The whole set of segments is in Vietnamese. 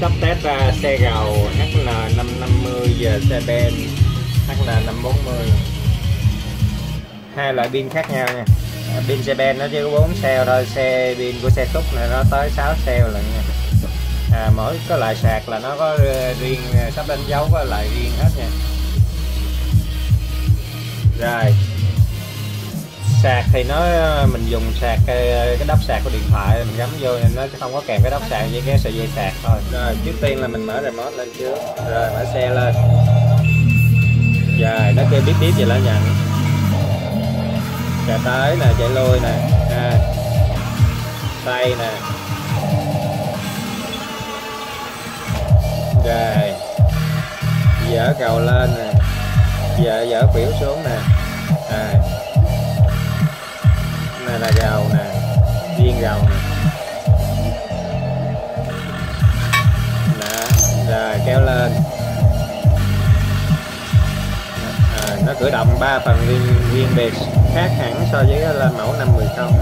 sắp test ra xe gầu HL550 và xe ben HL540 hai loại pin khác nhau nha. À, pin xe ben nó chỉ có 4 cell thôi xe pin của xe xúc này nó tới 6 cell lần nha. À, mỗi cái loại sạc là nó có ờ, riêng ờ, sắp đánh dấu có loại riêng hết nha. Rồi sạc thì nó mình dùng sạc cái, cái đắp sạc của điện thoại mình gắm vô nên nó không có kèm cái đắp sạc với cái sợi dây sạc thôi. Rồi trước tiên là mình mở remote lên trước. Rồi mở xe lên. Rồi nó kêu biết tiếp gì là nhận chạy tới nè chạy lui nè. À. tay nè. Rồi dở cầu lên nè. Dở dở biểu xuống nè. Rồi viên rồng đó. rồi kéo lên. À, nó cử động 3 phần viên viên biệt khác hẳn so với là mẫu 510 không.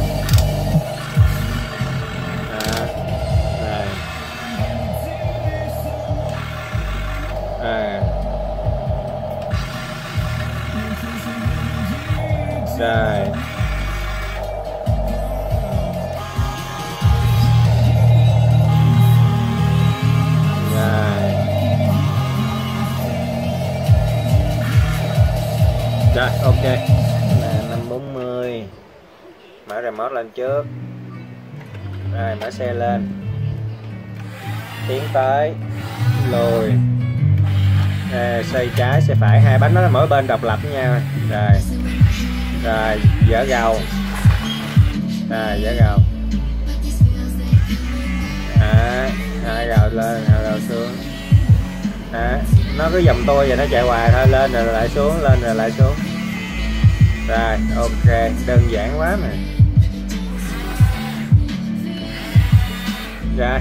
Rồi. Ờ. rồi ok. Là 540 mở remote lên trước. Rồi mở xe lên. Tiến tới. Lùi. À, xoay trái xoay phải. Hai bánh nó là mỗi bên độc lập với nhau. Rồi. Rồi dở gầu. Rồi dở gầu. À, hai gầu lên hai gầu xuống. À, nó cứ dầm tôi và nó chạy hoài thôi, lên rồi lại xuống, lên rồi lại xuống. Rồi, ok, đơn giản quá mà rồi.